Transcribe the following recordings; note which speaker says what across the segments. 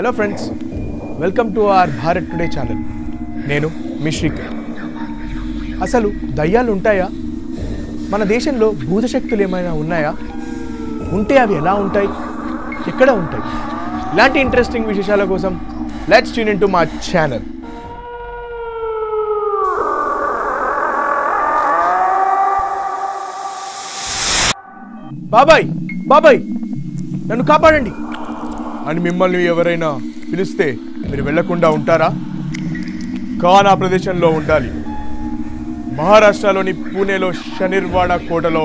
Speaker 1: Hello friends welcome to our Bharat today channel నేను మీ శ్రీకర్ అసలు దయ్యాలు ఉంటాయా? మన దేశంలో భూతశక్తులు ఏమైనా ఉన్నాయా? ఉంటే అవి ఎలా ఉంటాయి? ఎక్కడ ఉంటాయి? ఇలాంటి ఇంట్రెస్టింగ్ విశేషాల కోసం లెట్స్ ట్యూన్ ఇన్ టు మా ఛానల్ బాబాయ్ బాబాయ్ నన్ను కాపాడండి. అని మిమ్మల్ని ఎవరైనా పిలిస్తే మీరు వెళ్ళకుండా ఉంటారా? కానా ప్రదేశంలో ఉండాలి. మహారాష్ట్రలోని పూణేలో షనిర్వాడ కోటలో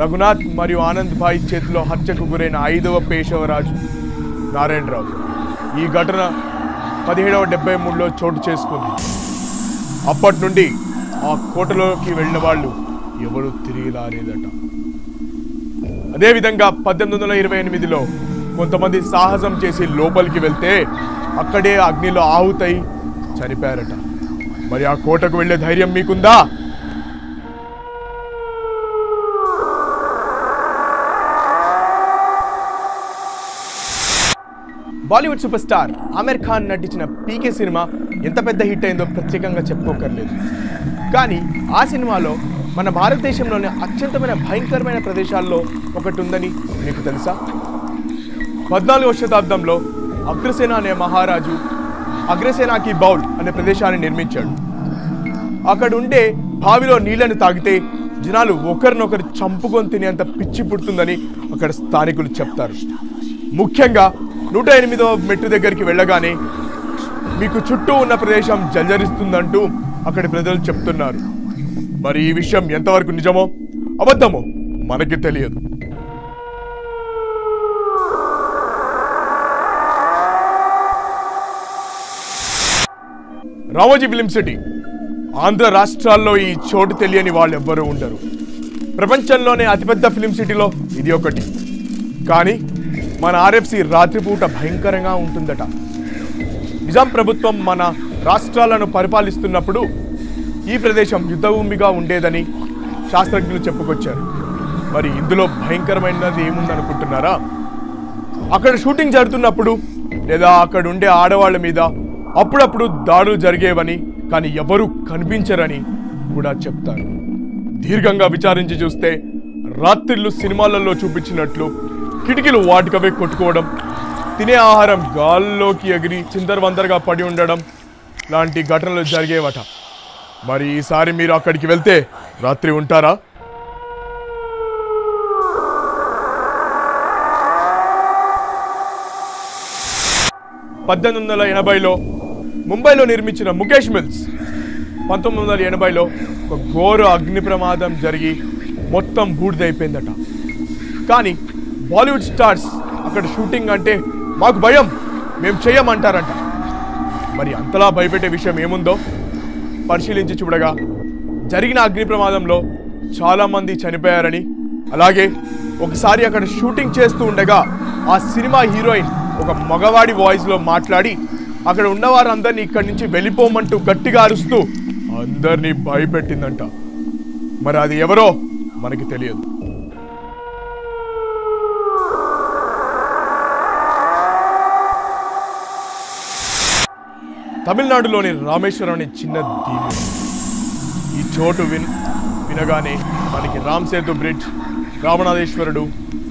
Speaker 1: రఘునాథ్ మరియు ఆనంద్ భాయ్ చేతిలో హత్యకు గురైన ఐదవ పేషవరాజు నారాయణరావు. ఈ ఘటన పదిహేడవ డెబ్బై మూడులో చోటు చేసుకుంది. అప్పటి నుండి ఆ కోటలోకి వెళ్ళిన వాళ్ళు ఎవరు తిరిగి రాలేదట అదేవిధంగా పద్దెనిమిది వందల ఇరవై ఎనిమిదిలో కొంతమంది సాహసం చేసి లోపలికి వెళ్తే అక్కడే అగ్నిలో ఆవుతాయి చనిపోయారట. మరి ఆ కోటకు వెళ్ళే ధైర్యం మీకుందా? బాలీవుడ్ సూపర్ స్టార్ ఆమిర్ ఖాన్ నటించిన పీకే సినిమా ఎంత పెద్ద హిట్ అయిందో ప్రత్యేకంగా చెప్పుకోకర్లేదు. కానీ ఆ సినిమాలో మన భారతదేశంలోని అత్యంతమైన భయంకరమైన ప్రదేశాల్లో ఒకటి ఉందని మీకు తెలుసా? పద్నాలుగవ శతాబ్దంలో అగ్రసేన అనే మహారాజు అగ్రసేనాకి బౌల్ అనే ప్రదేశాన్ని నిర్మించాడు. అక్కడ ఉండే బావిలో నీళ్ళను తాగితే జనాలు ఒకరినొకరు చంపుకొని తినేంత పిచ్చి పుడుతుందని అక్కడ స్థానికులు చెప్తారు. ముఖ్యంగా నూట ఎనిమిదవ మెట్టు దగ్గరికి వెళ్ళగానే మీకు చుట్టూ ఉన్న ప్రదేశం జంజరిస్తుందంటూ అక్కడి ప్రజలు చెప్తున్నారు. మరి ఈ విషయం ఎంతవరకు నిజమో అబద్ధమో మనకి తెలియదు. Ramoji film city. ఆంధ్ర రాష్ట్రాల్లో ఈ చోటు తెలియని వాళ్ళు ఎవ్వరూ ఉండరు. ప్రపంచంలోనే అతిపెద్ద ఫిలిం సిటీలో ఇది ఒకటి. కానీ మన ఆర్ఎఫ్సి రాత్రిపూట భయంకరంగా ఉంటుందట. నిజాం ప్రభుత్వం మన రాష్ట్రాలను పరిపాలిస్తున్నప్పుడు ఈ ప్రదేశం యుద్ధభూమిగా ఉండేదని శాస్త్రజ్ఞులు చెప్పుకొచ్చారు. మరి ఇందులో భయంకరమైనది ఏముందనుకుంటున్నారా? అక్కడ షూటింగ్ జరుగుతున్నప్పుడు లేదా అక్కడ ఉండే ఆడవాళ్ళ మీద అప్పుడప్పుడు దాడులు జరిగేవని కానీ ఎవరూ కనిపించరని కూడా చెప్తారు. దీర్ఘంగా విచారించి చూస్తే రాత్రిళ్ళు సినిమాలలో చూపించినట్లు కిటికీలు వాటికవే కొట్టుకోవడం తినే ఆహారం గాల్లోకి ఎగిరి చిందరవందరగా పడి ఉండడం లాంటి ఘటనలు జరిగేవట. మరి ఈసారి మీరు అక్కడికి వెళ్తే రాత్రి ఉంటారా? పద్దెనిమిది వందల ఎనభైలో ముంబైలో నిర్మించిన ముఖేష్ మిల్స్. పంతొమ్మిది వందల ఎనభైలో ఒక ఘోర అగ్ని ప్రమాదం జరిగి మొత్తం బూడిదైపోయిందట. కానీ బాలీవుడ్ స్టార్స్ అక్కడ షూటింగ్ అంటే మాకు భయం మేము చెయ్యమంటారంట. మరి అంతలా భయపెట్టే విషయం ఏముందో పరిశీలించి చూడగా జరిగిన అగ్ని ప్రమాదంలో చాలామంది చనిపోయారని అలాగే ఒకసారి అక్కడ షూటింగ్ చేస్తూ ఉండగా ఆ సినిమా హీరోయిన్ ఒక మగవాడి వాయిస్లో మాట్లాడి అక్కడ ఉన్నవారందరినీ ఇక్కడి నుంచి వెళ్ళిపోమంటూ గట్టిగా అరుస్తూ అందరినీ భయపెట్టిందంట. మరి అది ఎవరో మనకి తెలియదు. తమిళనాడులోని రామేశ్వరం అనే చిన్న దీవి ఈ చోటు విన్ వినగానే మనకి రామ్ సేతు బ్రిడ్జ్ రామనాథేశ్వరుడు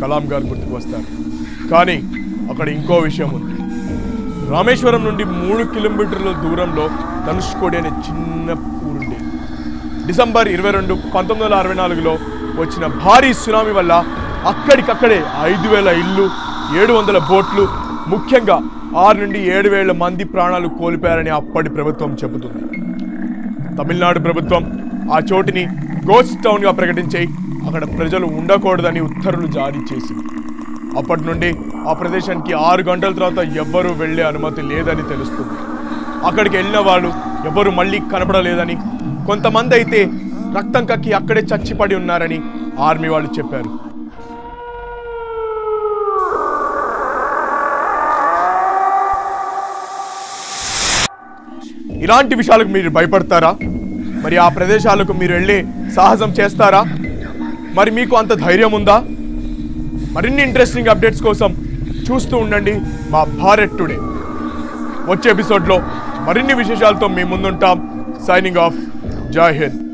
Speaker 1: కలాం గారు గుర్తుకు వస్తారు. కానీ అక్కడ ఇంకో విషయం ఉంది. రామేశ్వరం నుండి మూడు కిలోమీటర్ల దూరంలో ధనుష్కోడి అనే చిన్న ఊరుండే డిసెంబర్ ఇరవై రెండు పంతొమ్మిది వందల అరవై నాలుగులో వచ్చిన భారీ సునామీ వల్ల అక్కడికక్కడే ఐదు వేల ఇళ్ళు ఏడు వందల బోట్లు ముఖ్యంగా ఆరు నుండి ఏడు వేల మంది ప్రాణాలు కోల్పోయారని అప్పటి ప్రభుత్వం చెబుతుంది. తమిళనాడు ప్రభుత్వం ఆ చోటిని గోస్ట్ టౌన్గా ప్రకటించి అక్కడ ప్రజలు ఉండకూడదని ఉత్తర్వులు జారీ చేసింది. అప్పటి నుండి ఆ ప్రదేశానికి ఆరు గంటల తర్వాత ఎవ్వరూ వెళ్ళే అనుమతి లేదని తెలుస్తుంది. అక్కడికి వెళ్ళిన వాళ్ళు ఎవరు మళ్ళీ కనపడలేదని కొంతమంది అయితే రక్తం కక్కి అక్కడే చచ్చిపడి ఉన్నారని ఆర్మీ వాళ్ళు చెప్పారు. ఇలాంటి విషయాలకు మీరు భయపడతారా? మరి ఆ ప్రదేశాలకు మీరు వెళ్ళి సాహసం చేస్తారా? మరి మీకు అంత ధైర్యం ఉందా? మరిన్ని ఇంట్రెస్టింగ్ అప్డేట్స్ కోసం చూస్తూ ఉండండి మా భారత్ టుడే. వచ్చే ఎపిసోడ్లో మరిన్ని విశేషాలతో మీ ముందుంటాం. సైనింగ్ ఆఫ్ జై హింద్